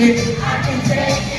I can take it.